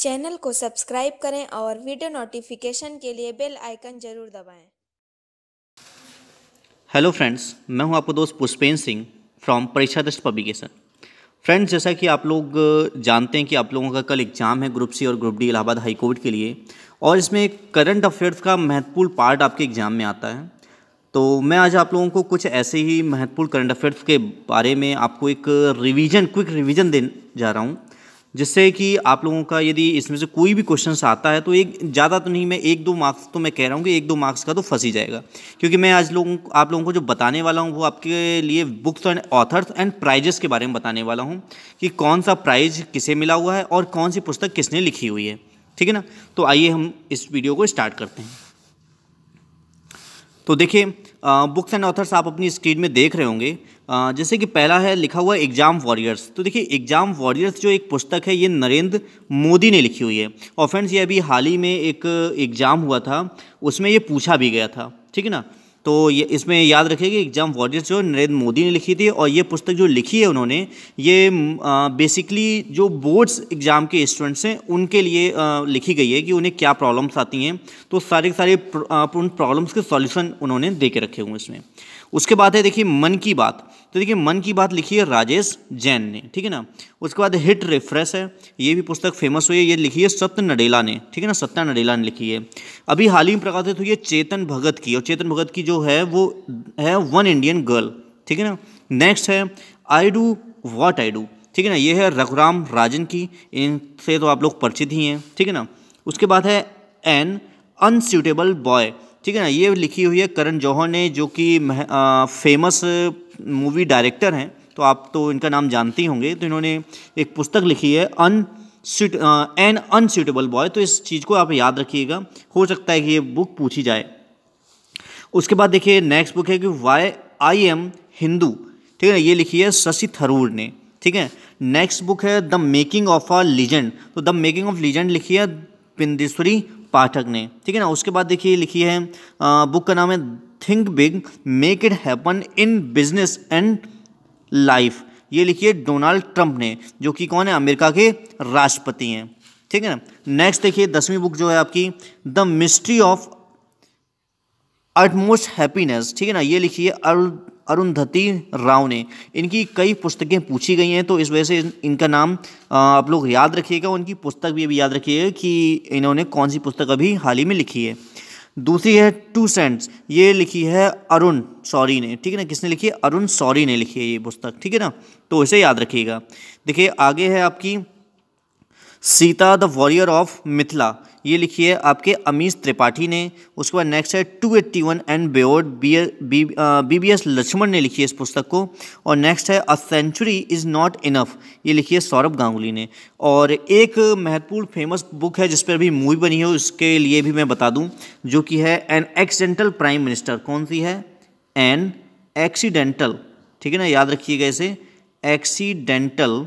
Channel को subscribe करें और वीडियो नोटिफिकेशन के लिए बेल आइकन ज़रूर दबाएँ। हेलो फ्रेंड्स, मैं हूँ आपको दोस्त पुष्पेन सिंह फ्रॉम परीक्षा दृष्ट पब्लिकेशन। फ्रेंड्स, जैसा कि आप लोग जानते हैं कि आप लोगों का कल एग्ज़ाम है ग्रुप सी और group D Allahabad high court के लिए, और इसमें करंट अफेयर्स का महत्वपूर्ण पार्ट आपके एग्ज़ाम में आता है। तो मैं आज आप लोगों को कुछ ऐसे ही महत्वपूर्ण करंट अफेयर्स के बारे में आपको एक रिवीजन क्विक रिवीजन देने जा रहा हूँ। जिससे कि आप लोगों का यदि इसमें से कोई भी क्वेश्चन आता है तो एक, ज़्यादा तो नहीं, मैं एक दो मार्क्स तो मैं कह रहा हूँ कि एक दो मार्क्स का तो फंस ही जाएगा। क्योंकि मैं आज लोगों, आप लोगों को जो बताने वाला हूँ, वो आपके लिए books and authors and prizes के बारे में बताने वाला हूँ कि कौन सा प्राइज किसे मिला हुआ है और कौन सी पुस्तक किसने लिखी हुई है। ठीक है ना? तो आइए हम इस वीडियो को स्टार्ट करते हैं। तो देखिए बुक्स एंड ऑथर्स आप अपनी स्क्रीन में देख रहे होंगे जैसे कि पहला है लिखा हुआ एग्ज़ाम वॉरियर्स तो देखिए एग्ज़ाम वॉरियर्स जो एक पुस्तक है ये नरेंद्र मोदी ने लिखी हुई है। और फ्रेंड्स ये अभी हाल ही में एक एग्ज़ाम हुआ था उसमें ये पूछा भी गया था ठीक है ना? तो ये इसमें याद रखिए कि एग्ज़ाम वॉरियर्स जो नरेंद्र मोदी ने लिखी थी और ये पुस्तक जो लिखी है उन्होंने ये बेसिकली जो बोर्ड्स एग्ज़ाम के स्टूडेंट्स हैं उनके लिए आ, लिखी गई है कि उन्हें क्या प्रॉब्लम्स आती हैं। तो सारे सारे उन प्रॉब्लम्स के सॉल्यूशन उन्होंने दे के रखे हुए इसमें। उसके बाद है देखिए मन की बात। तो देखिए, मन की बात लिखी है राजेश जैन ने, ठीक है ना? उसके बाद हिट रिफ्रेश है, ये भी पुस्तक फ़ेमस हुई है, ये लिखी है सत्य नडेला ने, ठीक है ना? सत्या नडेला ने लिखी है। अभी हाल ही में प्रकाशित हुई है चेतन भगत की, और चेतन भगत की जो है, वो है वन इंडियन गर्ल ठीक है ना? नेक्स्ट है I do what I do ठीक है ना? ये है रघुराम राजन की, इनसे तो आप लोग परिचित ही हैं, ठीक है ना? उसके बाद है एन अनसूटेबल बॉय ठीक है ना, ये लिखी हुई है करण जौहर ने, जो कि फ़ेमस मूवी डायरेक्टर हैं। तो आप तो इनका नाम जानते ही होंगे। तो इन्होंने एक पुस्तक लिखी है un suit an unsuitable boy तो इस चीज़ को आप याद रखिएगा। हो सकता है कि ये बुक पूछी जाए। उसके बाद देखिए नेक्स्ट बुक है कि वाई आई एम हिंदू ठीक है ना, ये लिखी है शशि थरूर ने। ठीक है नेक्स्ट बुक है the making of a legend तो द मेकिंग ऑफ़ लीजेंड लिखी है पिंदेश्वरी पाठक ने। ठीक है ना? उसके बाद देखिए लिखी है आ, बुक का नाम है think big make it happen in business and life. ये लिखिए डोनाल्ड ट्रंप ने जो कि कौन है? अमेरिका के राष्ट्रपति हैं। ठीक है ना? नेक्स्ट देखिए दसवीं बुक जो है आपकी the mystery of utmost happiness. ठीक है ना? ये लिखिए है अरुंधति राव ने। इनकी कई पुस्तकें पूछी गई हैं तो इस वजह से इनका नाम आप लोग याद रखिएगा उनकी पुस्तक भी अभी याद रखिएगा कि इन्होंने कौन सी पुस्तक अभी हाल ही में लिखी है। दूसरी है, टू सेंट्स। ये लिखी है अरुण सॉरी ने। ठीक है ना? किसने लिखी है? अरुण सॉरी ने लिखी है ये पुस्तक। ठीक है ना? तो इसे याद रखिएगा। देखिए, आगे है आपकी, Sita the warrior of Mithila. ये लिखी है आपके अमीश त्रिपाठी ने, उसके बाद नेक्स्ट है two eighty one and beyond V V S Laxman ने लिखी है इस पुस्तक को, और नेक्स्ट है a century is not enough ये लिखी है सौरभ गांगुली ने, और एक महत्वपूर्ण फ़ेमस बुक है जिस पर अभी मूवी बनी है, उसके लिए भी मैं बता दूँ, जो कि है एन एक्सीडेंटल प्राइम मिनिस्टर कौन सी है? एन एक्सीडेंटल ठीक है ना, याद रखिएगा इसे accidental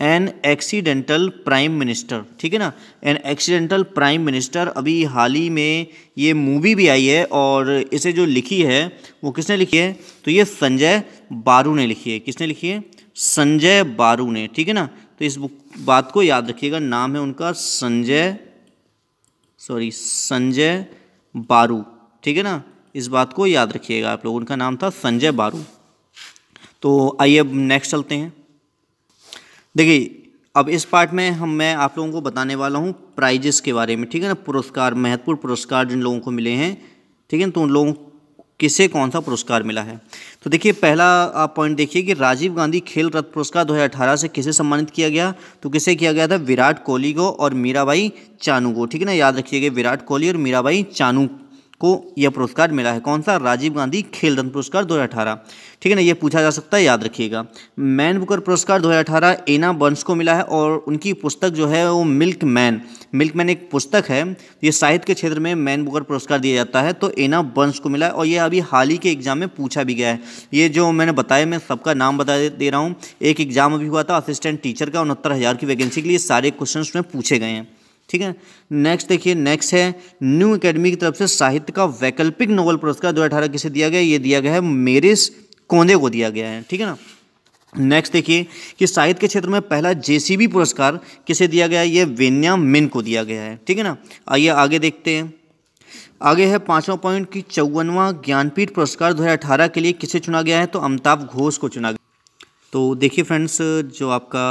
an accidental prime minister ठीक है ना? एन एक्सीडेंटल प्राइम मिनिस्टर अभी हाल ही में ये मूवी भी आई है और इसे जो लिखी है, वो किसने लिखी है? तो ये संजय बारू ने लिखी है। किसने लिखी है? संजय बारू ने, ठीक है ना? तो इस बात को याद रखिएगा, नाम है उनका संजय सॉरी संजय बारू, ठीक है ना? इस बात को याद रखिएगा आप लोग, उनका नाम था संजय बारू। तो आइए अब नेक्स्ट चलते हैं। देखिए, अब इस पार्ट में हम, मैं आप लोगों को बताने वाला हूँ प्राइजेस के बारे में, ठीक है ना? पुरस्कार, महत्वपूर्ण पुरस्कार जिन लोगों को मिले हैं, ठीक है तो उन लोगों किसे कौन सा पुरस्कार मिला है? तो देखिए, पहला आप पॉइंट देखिए कि राजीव गांधी खेल रत्न पुरस्कार 2018 से किसे सम्मानित किया गया? तो किसे किया गया था? विराट कोहली को और मीराबाई चानू को, ठीक है ना? याद रखिएगा, विराट कोहली और मीराबाई चानू को यह पुरस्कार मिला है। कौन सा? राजीव गांधी खेल रत्न पुरस्कार 2018 ठीक है ना? ये पूछा जा सकता है, याद रखिएगा। मैन बुकर पुरस्कार 2018 एना बर्न्स को मिला है और उनकी पुस्तक जो है वो मिल्क मैन। मिल्क मैन एक पुस्तक है। ये साहित्य के क्षेत्र में मैन बुकर पुरस्कार दिया जाता है तो एना बंस को मिला है और ये अभी हाल ही के एग्ज़ाम में पूछा भी गया है। ये जो मैंने बताया, मैं सबका नाम बता दे रहा हूँ। एक एग्ज़ाम अभी हुआ था, असिस्टेंट टीचर का, उनहत्तर की वैकेंसी के लिए सारे क्वेश्चन में पूछे गए हैं। ठीक है? नेक्स्ट देखिए नेक्स्ट है न्यू एकेडमी की तरफ़ से साहित्य का वैकल्पिक नोबल पुरस्कार दो अठारह किसे दिया गया? ये दिया गया है मेरिस कोंदे को दिया गया है, ठीक है ना? नेक्स्ट देखिए कि साहित्य के क्षेत्र में पहला जेसीबी पुरस्कार किसे दिया गया? है ये वेन्या मिन को दिया गया है, ठीक है ना? आइए आगे देखते हैं। आगे है पांचवा पॉइंट कि चौवनवा ज्ञानपीठ पुरस्कार 2018 के लिए किसे चुना गया है? तो अमिताभ घोष को चुना गया। तो देखिए फ्रेंड्स जो आपका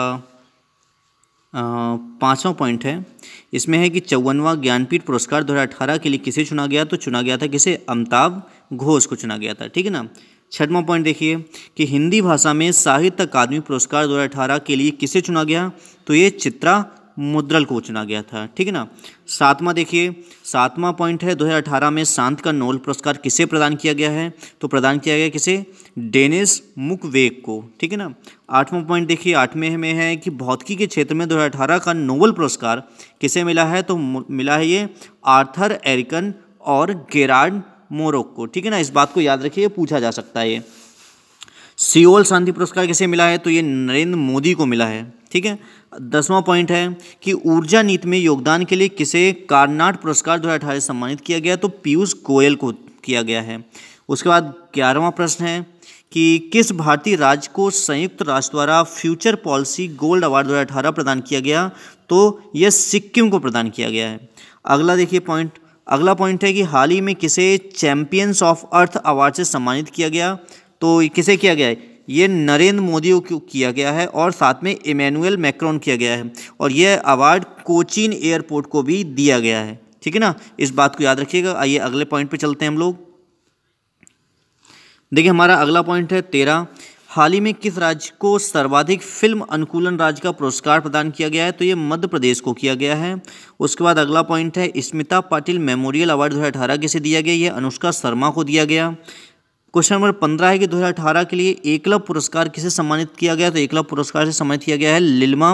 पाँचवा पॉइंट है। इसमें है कि चौवनवा ज्ञानपीठ पुरस्कार 2018 के लिए किसे चुना गया? तो चुना गया था किसे? अमिताभ घोष को चुना गया था, ठीक है ना? छठवां पॉइंट देखिए कि हिंदी भाषा में साहित्य अकादमी पुरस्कार 2018 के लिए किसे चुना गया? तो ये चित्रा मुद्रल को चुना गया था, ठीक है ना? सातवां देखिए, सातवां पॉइंट है 2018 में शांत का नोबल पुरस्कार किसे प्रदान किया गया है? तो प्रदान किया गया किसे? डेनिस मुकवेग को, ठीक है ना? आठवां पॉइंट देखिए, आठवें में है कि भौतिकी के क्षेत्र में 2018 का नोबल पुरस्कार किसे मिला है? तो मिला है ये आर्थर एरिकन और गेरार्ड मोरोक को ठीक है ना? इस बात को याद रखिए, पूछा जा सकता है ये। सियोल शांति पुरस्कार किसे मिला है? तो ये नरेंद्र मोदी को मिला है, ठीक है? दसवां पॉइंट है कि ऊर्जा नीति में योगदान के लिए किसे कारनाट पुरस्कार दो हज़ार सम्मानित किया गया? तो पीयूष गोयल को किया गया है। उसके बाद ग्यारहवा प्रश्न है कि किस भारतीय राज्य को संयुक्त राष्ट्र द्वारा फ्यूचर पॉलिसी गोल्ड अवार्ड दो प्रदान किया गया? तो यह सिक्किम को प्रदान किया गया है। अगला देखिए पॉइंट अगला पॉइंट है कि हाल ही में किसे चैंपियंस ऑफ़ अर्थ अवार्ड से सम्मानित किया गया? तो किसे किया गया है? ये नरेंद्र मोदी को किया गया है? और साथ में इमैनुअल मैक्रोन किया गया है। और यह अवार्ड कोचिन एयरपोर्ट को भी दिया गया है। ठीक है ना? इस बात को याद रखिएगा। आइए अगले पॉइंट पे चलते हैं हम लोग। देखिए, हमारा अगला पॉइंट है तेरह। हाल ही में किस राज्य को सर्वाधिक फ़िल्म अनुकूलन राज्य का पुरस्कार प्रदान किया गया है? तो ये मध्य प्रदेश को किया गया है। उसके बाद अगला पॉइंट है, स्मिता पाटिल मेमोरियल अवार्ड दो हज़ार अठारह किसे दिया गया? ये अनुष्का शर्मा को दिया गया। क्वेश्चन नंबर पंद्रह है कि 2018 के लिए एकलव पुरस्कार किसे सम्मानित किया गया? तो एकलव पुरस्कार से सम्मानित किया गया है लिल्मा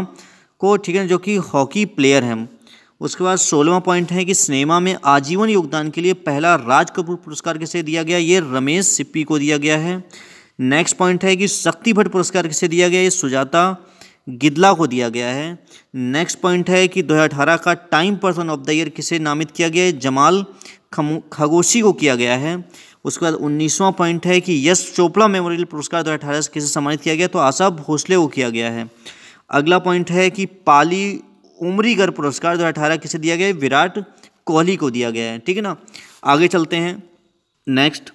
को, ठीक है जो कि हॉकी प्लेयर हैं। उसके बाद सोलहवा पॉइंट है कि सिनेमा में आजीवन योगदान के लिए पहला राज कपूर पुरस्कार किसे दिया गया? ये रमेश सिप्पी को दिया गया है। नेक्स्ट पॉइंट है कि शक्ति भट्ट पुरस्कार किसे दिया गया? ये सुजाता गिदला को दिया गया है। नेक्स्ट पॉइंट है कि 2018 का time person of the year किसे नामित किया गया है? जमाल खगोशी को किया गया है। उसके बाद उन्नीसवां पॉइंट है कि यश चोपड़ा मेमोरियल पुरस्कार दो हज़ार अठारह किसे सम्मानित किया गया? तो आशा भोसले को किया गया है। अगला पॉइंट है कि पाली उमरीगर पुरस्कार दो अठारह किसे दिया गया विराट कोहली को दिया गया है। ठीक है ना? आगे चलते हैं। नेक्स्ट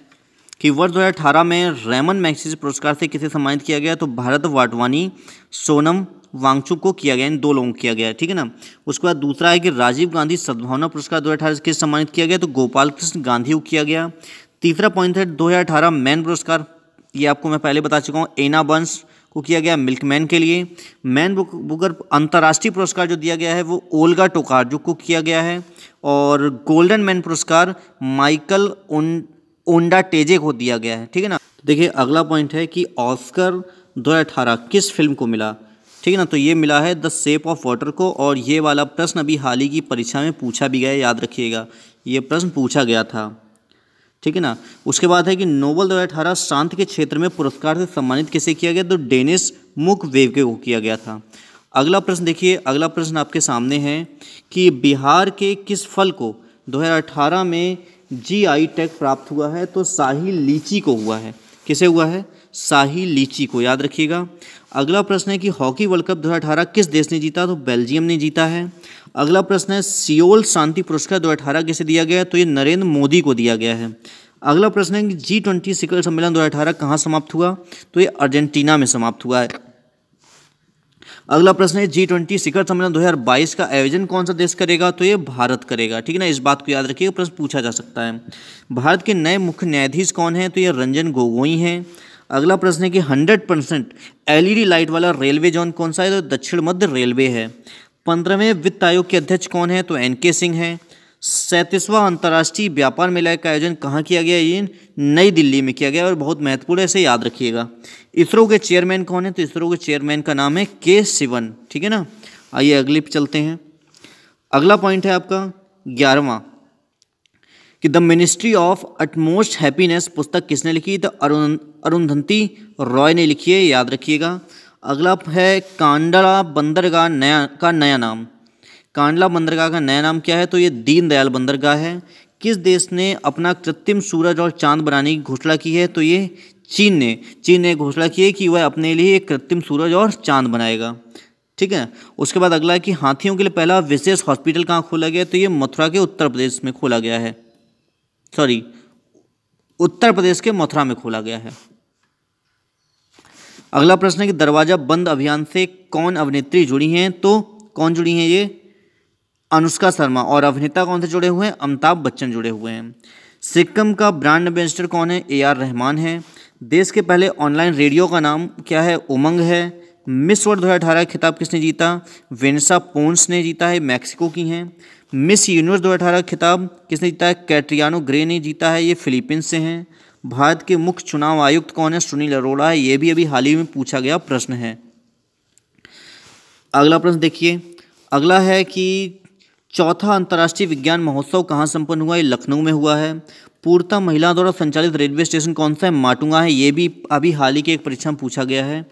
कि वर्ष 2018 में रेमन मैक्सिस पुरस्कार से किसे सम्मानित किया गया? तो भारत वाटवानी सोनम वांगचुक को किया गया इन दो लोगों को किया गया ठीक है ना? उसके बाद दूसरा है कि राजीव गांधी सद्भावना पुरस्कार दो हज़ार अठारह किसे सम्मानित किया गया? तो गोपाल कृष्ण गांधी को किया गया। तीसरा पॉइंट है 2018 मैन पुरस्कार। ये आपको मैं पहले बता चुका हूँ एना बंस को किया गया मिल्कमैन के लिए। मैन बुक बुकर अंतर्राष्ट्रीय पुरस्कार जो दिया गया है, वो ओल्गा टोकारजू को किया गया है और गोल्डन मैन पुरस्कार माइकल ओंडा टेजे को दिया गया है, ठीक है ना? देखिए, अगला पॉइंट है कि ऑस्कर 2018 किस फ़िल्म को मिला? ठीक है ना? तो ये मिला है द सेप ऑफ़ वाटर को और ये वाला प्रश्न अभी हाल ही की परीक्षा में पूछा भी गया याद रखिएगा। ये प्रश्न पूछा गया था। ठीक है ना? उसके बाद है कि नोबल दो अठारह शांत के क्षेत्र में पुरस्कार से सम्मानित किसे किया गया? तो डेनिस मुक वेवके को किया गया था। अगला प्रश्न देखिए, अगला प्रश्न आपके सामने है कि बिहार के किस फल को 2018 में जीआई टैग प्राप्त हुआ है? तो शाही लीची को हुआ है। किसे हुआ है? शाही लीची को। याद रखिएगा। अगला प्रश्न है कि हॉकी वर्ल्ड कप 2018 किस देश ने जीता? तो बेल्जियम ने जीता है। अगला प्रश्न है, सियोल शांति पुरस्कार 2018 किसे दिया गया तो ये नरेंद्र मोदी को दिया गया है। अगला प्रश्न है कि जी ट्वेंटी शिखर सम्मेलन 2018 कहाँ समाप्त हुआ? तो ये अर्जेंटीना में समाप्त हुआ है। अगला प्रश्न है जी ट्वेंटी शिखर सम्मेलन 2022 का आयोजन कौन सा देश करेगा? तो ये भारत करेगा, ठीक है ना? इस बात को याद रखिएगा प्रश्न पूछा जा सकता है। भारत के नए मुख्य न्यायाधीश कौन है? तो ये रंजन गोगोई हैं। अगला प्रश्न है कि हंड्रेड परसेंट एल लाइट वाला रेलवे जोन कौन सा है? तो दक्षिण मध्य रेलवे है। पंद्रहवें वित्त आयोग के अध्यक्ष कौन है? तो एन के सिंह हैं। सैंतीसवां अंतर्राष्ट्रीय व्यापार मेला का आयोजन कहाँ किया गया? ये नई दिल्ली में किया गया और बहुत महत्वपूर्ण है, इसे याद रखिएगा। इसरो के चेयरमैन कौन है? तो इसरो के चेयरमैन का नाम है के सिवन, ठीक है ना? आइए अगले पे चलते हैं। अगला पॉइंट है आपका ग्यारहवा। कि the ministry of utmost happiness पुस्तक किसने लिखी? तो अरुण, अरुंधति रॉय ने लिखी है, याद रखिएगा। अगला है कांडला बंदरगाह नया, का नया नाम। कांडला बंदरगाह का नया नाम क्या है? तो ये दीनदयाल बंदरगाह है। किस देश ने अपना कृत्रिम सूरज और चाँद बनाने की घोषणा की है? तो ये चीन ने। चीन ने घोषणा की है कि वह अपने लिए एक कृत्रिम सूरज और चाँद बनाएगा। ठीक है? उसके बाद अगला है कि हाथियों के लिए पहला विशेष हॉस्पिटल कहाँ खोला गया तो ये मथुरा के उत्तर प्रदेश में खोला गया है। सॉरी उत्तर प्रदेश के मथुरा में खोला गया है। अगला प्रश्न है कि दरवाज़ा बंद अभियान से कौन अभिनेत्री जुड़ी हैं? तो कौन जुड़ी हैं ये? अनुष्का शर्मा। और अभिनेता कौन से जुड़े हुए हैं? अमिताभ बच्चन जुड़े हुए हैं। सिक्किम का ब्रांड एम्बेसडर कौन है? ए आर रहमान है। देश के पहले ऑनलाइन रेडियो का नाम क्या है? उमंग है। मिस वर्ल्ड दो हज़ार खिताब किसने जीता? वेनसा पोन्स ने जीता है, मैक्सिको की हैं। मिस यूनिवर्स दो हज़ार खिताब किसने जीता है? कैट्रियानो ग्रे ने जीता है, ये फिलीपींस से हैं। भारत के मुख्य चुनाव आयुक्त कौन है? सुनील अरोड़ा है, ये भी अभी हाल ही में पूछा गया प्रश्न है। अगला प्रश्न देखिए। अगला है कि चौथा अंतर्राष्ट्रीय विज्ञान महोत्सव कहाँ संपन्न हुआ है? लखनऊ में हुआ है। पूर्णतः महिला द्वारा संचालित रेलवे स्टेशन कौन सा है? माटुंगा है। ये भी अभी हाल ही के एक परीक्षा में पूछा गया है।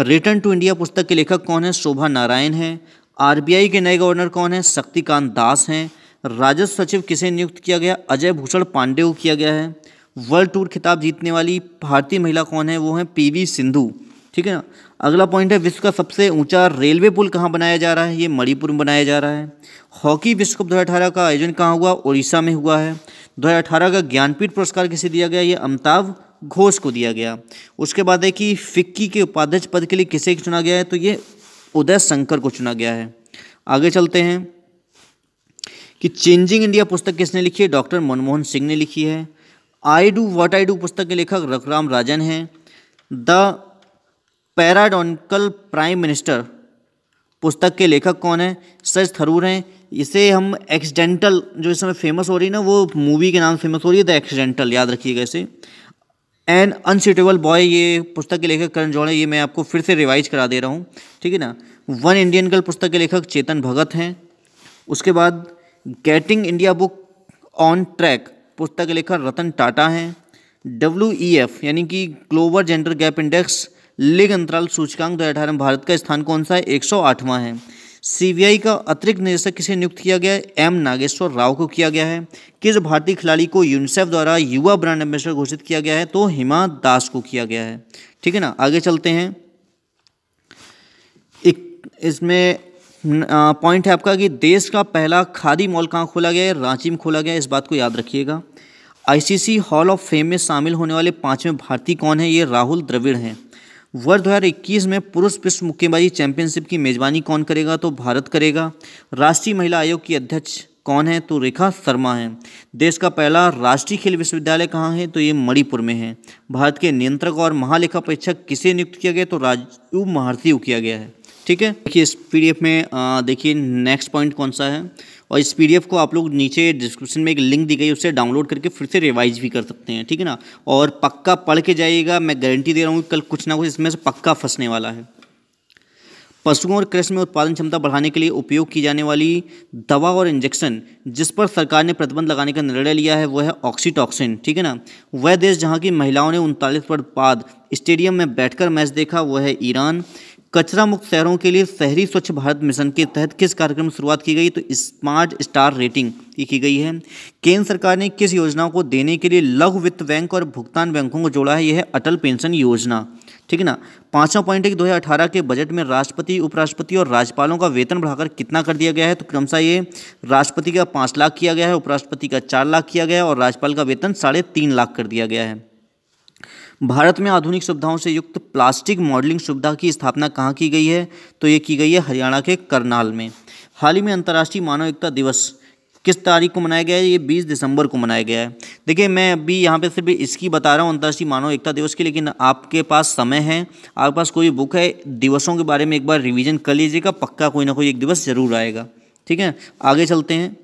रिटर्न टू इंडिया पुस्तक के लेखक कौन है? शोभा नारायण है। आरबीआई के नए गवर्नर कौन है? शक्तिकांत दास हैं। राजस्व सचिव किसे नियुक्त किया गया? अजय भूषण पांडे को किया गया है। वर्ल्ड टूर खिताब जीतने वाली भारतीय महिला कौन है? वो है पीवी सिंधु। ठीक है ना? अगला पॉइंट है, विश्व का सबसे ऊँचा रेलवे पुल कहाँ बनाया जा रहा है? ये मणिपुर में बनाया जा रहा है। हॉकी विश्व कप दो हज़ार अठारह का आयोजन कहाँ हुआ? उड़ीसा में हुआ है। 2018 का ज्ञानपीठ पुरस्कार किसे दिया गया? ये अमिताभ घोष को दिया गया। उसके बाद है कि फिक्की के उपाध्यक्ष पद के लिए किसे चुना गया है? तो ये उदय शंकर को चुना गया है। आगे चलते हैं कि चेंजिंग इंडिया पुस्तक किसने लिखी है? डॉक्टर मनमोहन सिंह ने लिखी है। I do what I do पुस्तक के लेखक रघुराम राजन हैं। The paradoxical prime minister. पुस्तक के लेखक कौन है? सच थरूर हैं। इसे हम एक्सीडेंटल, जो इस समय फ़ेमस हो रही है ना, वो मूवी के नाम फ़ेमस हो रही है, द एक्सीडेंटल, याद रखिएगा इसे। एन अनसिटेबल बॉय, ये पुस्तक के लेखक करण है, ये मैं आपको फिर से रिवाइज करा दे रहा हूँ, ठीक है ना? वन इंडियन गर्ल पुस्तक के लेखक चेतन भगत हैं। उसके बाद getting India back on track, पुस्तक के लेखक रतन टाटा हैं। डब्ल्यू ई एफ़, यानी कि ग्लोबल जेंडर गैप इंडेक्स लिग अंतराल सूचकांक दो में भारत का स्थान कौन सा है? एक है। सीबीआई का अतिरिक्त निदेशक किसे नियुक्त किया गया है? एम नागेश्वर राव को किया गया है। किस भारतीय खिलाड़ी को यूनिसेफ द्वारा युवा ब्रांड एम्बेसडर घोषित किया गया है? तो हिमा दास को किया गया है। ठीक है ना? आगे चलते हैं। एक, इसमें पॉइंट है आपका कि देश का पहला खादी मॉल कहाँ खोला गया है? रांची में खोला गया है। इस बात को याद रखिएगा। आईसीसी हॉल ऑफ़ फेम में शामिल होने वाले पाँचवें भारतीय कौन है? ये राहुल द्रविड़ हैं। वर्ष 2021 में पुरुष विश्व मुक्केबाजी चैंपियनशिप की मेजबानी कौन करेगा? तो भारत करेगा। राष्ट्रीय महिला आयोग की अध्यक्ष कौन है? तो रेखा शर्मा है। देश का पहला राष्ट्रीय खेल विश्वविद्यालय कहाँ है? तो ये मणिपुर में है। भारत के नियंत्रक और महालेखा परीक्षक किसे नियुक्त किया गया? तो राजू महारती को किया गया है। ठीक है? देखिए, इस पीडीएफ में देखिए नेक्स्ट पॉइंट कौन सा है? और इस पीडीएफ को आप लोग नीचे डिस्क्रिप्शन में एक लिंक दी गई उससे डाउनलोड करके फिर से रिवाइज भी कर सकते हैं, ठीक है ना? और पक्का पढ़ के जाइएगा, मैं गारंटी दे रहा हूँ कल कुछ ना कुछ इसमें से पक्का फंसने वाला है। पशुओं और कृषि में उत्पादन क्षमता बढ़ाने के लिए उपयोग की जाने वाली दवा और इंजेक्शन जिस पर सरकार ने प्रतिबंध लगाने का निर्णय लिया है वह है ऑक्सीटॉक्सिन ठीक है ना? वह देश जहाँ की महिलाओं ने उनतालीस वर्ष बाद स्टेडियम में बैठकर मैच देखा वह है ईरान। कचरा मुक्त शहरों के लिए शहरी स्वच्छ भारत मिशन के तहत किस कार्यक्रम की शुरुआत की गई? तो स्मार्ट स्टार रेटिंग की, की गई है। केंद्र सरकार ने किस योजना को देने के लिए लघु वित्त बैंक और भुगतान बैंकों को जोड़ा है? यह है अटल पेंशन योजना। ठीक है ना? पांचवा पॉइंट है कि 2018 के बजट में राष्ट्रपति उपराष्ट्रपति और राज्यपालों का वेतन बढ़ाकर कितना कर दिया गया है? तो क्रमशः ये राष्ट्रपति का पाँच लाख किया गया है उपराष्ट्रपति का चार लाख किया गया है और राज्यपाल का वेतन साढ़े तीन लाख कर दिया गया है। भारत में आधुनिक सुविधाओं से युक्त प्लास्टिक मॉडलिंग सुविधा की स्थापना कहाँ की गई है? तो ये की गई है हरियाणा के करनाल में। हाल ही में अंतर्राष्ट्रीय मानव एकता दिवस किस तारीख को मनाया गया है? ये 20 दिसंबर को मनाया गया है। देखिए, मैं अभी यहाँ पे सिर्फ़ इसकी बता रहा हूँ अंतर्राष्ट्रीय मानव एकता दिवस की लेकिन आपके पास समय है, आपके पास कोई बुक है, दिवसों के बारे में एक बार रिविजन कर लीजिएगा, पक्का कोई ना कोई एक दिवस ज़रूर आएगा। ठीक है, आगे चलते हैं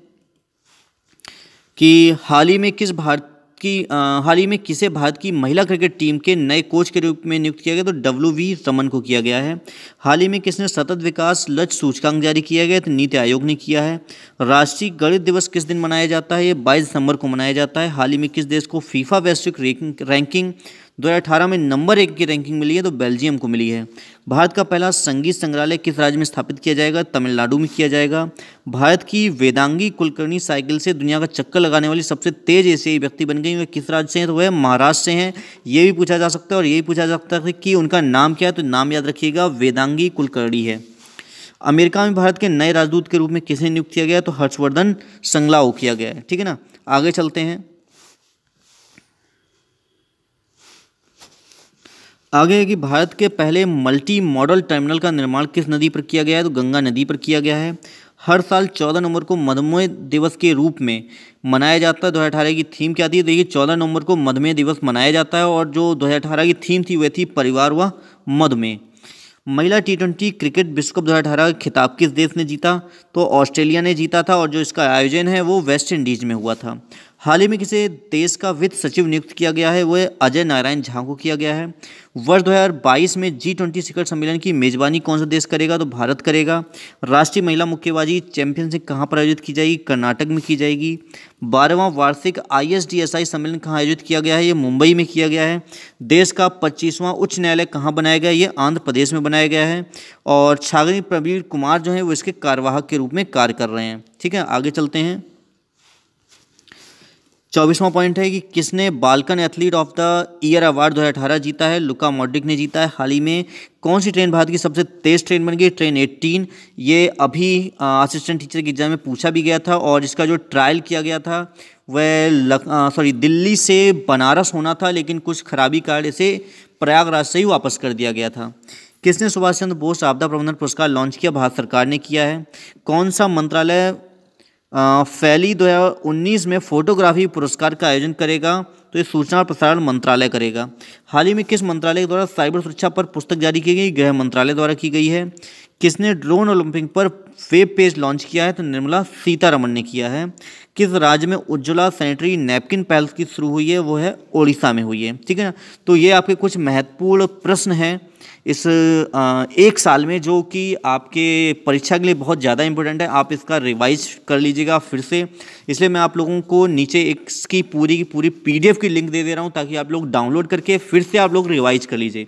कि हाल ही में किस भारत की हाल ही में किसे भारत की महिला क्रिकेट टीम के नए कोच के रूप में नियुक्त किया गया तो डब्ल्यू वी रमन को किया गया है। हाल ही में किसने सतत विकास लक्ष्य सूचकांक जारी किया गया तो नीति आयोग ने किया है। राष्ट्रीय गणित दिवस किस दिन मनाया जाता है, ये बाईस दिसंबर को मनाया जाता है। हाल ही में किस देश को फीफा वैश्विक रैंकिंग 2018 में नंबर एक की रैंकिंग मिली है तो बेल्जियम को मिली है। भारत का पहला संगीत संग्रहालय किस राज्य में स्थापित किया जाएगा? तमिलनाडु में किया जाएगा। भारत की वेदांगी कुलकर्णी साइकिल से दुनिया का चक्कर लगाने वाली सबसे तेज एशियाई व्यक्ति बन गई वह किस राज्य से हैं? तो वह महाराष्ट्र से हैं। ये भी पूछा जा सकता है और ये भी पूछा जा सकता है कि उनका नाम क्या है? तो नाम याद रखिएगा, वेदांगी कुलकर्णी है। अमेरिका में भारत के नए राजदूत के रूप में किसे नियुक्त किया गया? तो हर्षवर्धन संगलाओ किया गया है। ठीक है ना? आगे चलते हैं। आगे है कि भारत के पहले मल्टी मॉडल टर्मिनल का निर्माण किस नदी पर किया गया है? तो गंगा नदी पर किया गया है। हर साल चौदह नवंबर को मधुमेह दिवस के रूप में मनाया जाता है। दो हज़ार अठारह की थीम क्या थी? देखिए, चौदह नवंबर को मधुमेह दिवस मनाया जाता है और जो दो हज़ार अठारह की थीम थी, वह थी परिवार व मधुमेह। महिला टी ट्वेंटी क्रिकेट विश्व कप दो हज़ार अठारह का खिताब किस देश ने जीता? तो ऑस्ट्रेलिया ने जीता था और जो इसका आयोजन है, वो वेस्ट इंडीज में हुआ था। हाल ही में किसे देश का वित्त सचिव नियुक्त किया गया है, वह अजय नारायण झा को किया गया है। वर्ष 2022 में जी ट्वेंटी शिखर सम्मेलन की मेजबानी कौन सा देश करेगा तो भारत करेगा। राष्ट्रीय महिला मुक्केबाजी चैंपियनशिप कहाँ पर आयोजित की जाएगी, कर्नाटक में की जाएगी। बारहवां वार्षिक आईएसडीएसआई सम्मेलन कहाँ आयोजित किया गया है, ये मुंबई में किया गया है। देश का पच्चीसवां उच्च न्यायालय कहाँ बनाया गया ये आंध्र प्रदेश में बनाया गया है। और छागनी प्रवीण कुमार जो है, वो इसके कार्यवाहक के रूप में कार्य कर रहे हैं। ठीक है, आगे चलते हैं। चौबीसवां पॉइंट है कि किसने Balkan athlete of the year award 2018 जीता है? लुका मॉड्रिक ने जीता है। हाल ही में कौन सी ट्रेन भारत की सबसे तेज़ ट्रेन बन गई? ट्रेन 18 ये अभी असिस्टेंट टीचर के एग्ज़ाम में पूछा भी गया था और इसका जो ट्रायल किया गया था, वह सॉरी दिल्ली से बनारस होना था, लेकिन कुछ खराबी कारण इसे प्रयागराज से ही वापस कर दिया गया था। किसने सुभाष चंद्र बोस आपदा प्रबंधन पुरस्कार लॉन्च किया? भारत सरकार ने किया है। कौन सा मंत्रालय फैली उन्नीस में फोटोग्राफी पुरस्कार का आयोजन करेगा। तो ये सूचना और प्रसारण मंत्रालय करेगा। हाल ही में किस मंत्रालय के द्वारा साइबर सुरक्षा पर पुस्तक जारी की गई, गृह मंत्रालय द्वारा की गई है। किसने ड्रोन ओलंपिक पर वेब पेज लॉन्च किया है तो निर्मला सीतारमन ने किया है। किस राज्य में उज्ज्वला सैनिटरी नैपकिन पहल की शुरू हुई है, वो है ओडिशा में हुई है। ठीक है ना? तो ये आपके कुछ महत्वपूर्ण प्रश्न हैं इस एक साल में, जो कि आपके परीक्षा के लिए बहुत ज़्यादा इंपॉर्टेंट है। आप इसका रिवाइज कर लीजिएगा फिर से। इसलिए मैं आप लोगों को नीचे इसकी पूरी की पूरी पीडीएफ की लिंक दे दे रहा हूँ ताकि आप लोग डाउनलोड करके फिर से आप लोग रिवाइज कर लीजिए।